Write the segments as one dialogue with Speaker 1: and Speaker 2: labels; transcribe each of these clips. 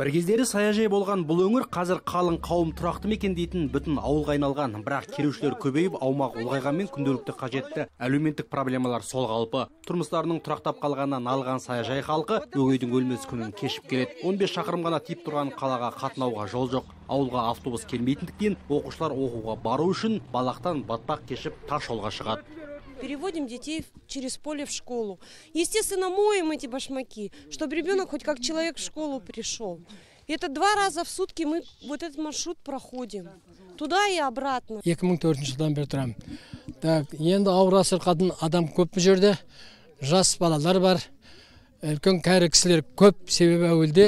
Speaker 1: бір кездері саяжай болған бұл өңір қазір қалың қауым тұрақты мекендейтін бүтін ауылға айналған. Бірақ келушілер көбейіп аумақ ұлғайғанмен күнделікті қажетті әлеуметтік проблемалар сол қалпы. Тұрмыстарының тұрақтап қалғанынан алған саяжай халқы өгейдің өлмес күнін кешіп келеді. 15 шақырым ғана тиіп тұрған қалаға қатынауға жол жоқ. Ауылға автобус келмейтіндіктен оқушылар оқуға бару үшін балақтан батпақ кешіп тас жолға шығады.
Speaker 2: Переводим детей через поле в школу. Естественно, моем эти башмаки, чтобы ребенок хоть как человек в школу пришел. Это два раза в сутки мы вот этот маршрут проходим. Туда и обратно.
Speaker 3: 2004 жылдан бері тұрамын так енді ауыр асырқатын адам көп жерде жас балалар бар үлкен кәрі кісілер көп себебі әуелде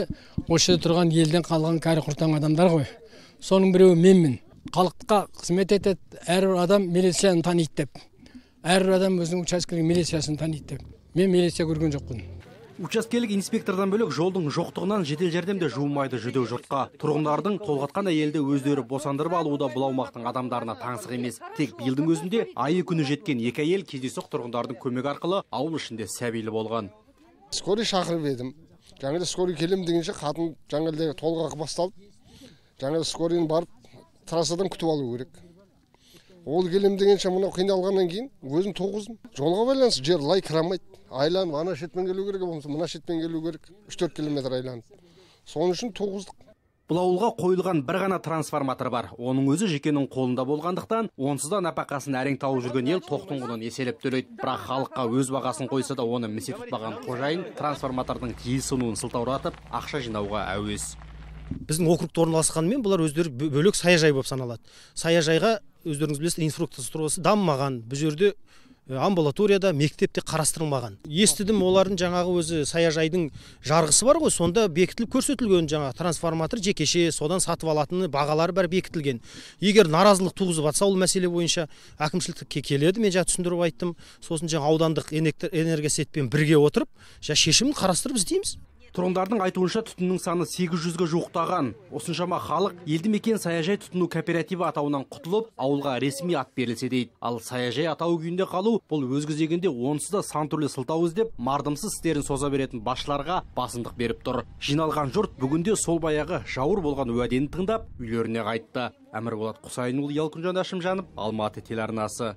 Speaker 3: осы тұрған елден қалған кәрі құртаң адамдар ғой соның біреуі менмін халыққа қызмет етеді әрбір адам милицияны таниды деп әрбір адам өзінің учаскелік милициясын таниды. Деп мен милиция көрген жоқпын.
Speaker 1: Учаскелік инспектордан бөлек жолдың жоқтығынан жедел жәрдем де жуымайды жүдеу жұртқа. Тұрғындардың толғатқан әйелді өздері босандырып алуы да бұл аумақтың адамдарына таңсық емес. Тек биылдың өзінде айы күні жеткен екі әйел кездейсоқ тұрғындардың көмегі арқылы ауыл ішінде сәбилі болған.
Speaker 4: Скорый шақырып едім. Жаңа эле скорый келем дегенше қатын жаңа эле толғақ басталып жаңа эле скорыйны барып трассадан күтіп алу керек. Ол келем дегенше мынау қиналғаннан кейін өзім туғыздым жолға байланысты жер лай кіре алмайды айланып ана шетпен келу керек болмаса мына шетпен келу керек. Үш төрт километр айланып. Соның үшін туғыздық
Speaker 1: бұл ауылға қойылған бір ғана трансформатор бар. Оның өзі жекенің қолында болғандықтан онсыз да нәпақасын әрең тауып жүрген ел тоқтың құнын еселеп төлейді. Бірақ халыққа өз бағасын қойса да оны місе тұтпаған қожайын трансформатордың қиысынуын сылтауратып ақша жинауға әуес.
Speaker 5: Біздің округта орналасқанымен бұлар өздері бөлек саяжай болып саналады. Саяжайға өздеріңіз білесіздер инфраструктурасы дамымаған. Бұл жерде амбулаторияда мектепте қарастырылмаған. Естідім олардың жаңағы өзі саяжайдың жарғысы бар ғой. Сонда бекітіліп көрсетілген жаңағы трансформатор жекеше содан сатып алатыны бағалары бәрі бекітілген. Егер наразылық туғызып жатса ол мәселе бойынша әкімшілікке келеді мен жаңа түсіндіріп айттым. Сосын жаңа аудандық энергосетпен бірге отырып жаңа шешімін қарастырып іздейміз.
Speaker 1: Тұрғындардың айтуынша түтіннің саны 800-ге жуықтаған. Осыншама халық елді мекен саяжай тұтыну кооперативі атауынан құтылып ауылға ресми ат берілсе дейді. Ал саяжай атауы күйінде қалу бұл өз кезегінде онсыз да сан түрлі сылтау іздеп мардымсыз істерін соза беретін басшыларға басымдық беріп тұр. Жиналған жұрт бүгінде сол баяғы жауыр болған уәдені тыңдап үйлеріне қайтты. Әмірболат құсайынұлы ялкүнжан әшімжанов алматы телеарнасы.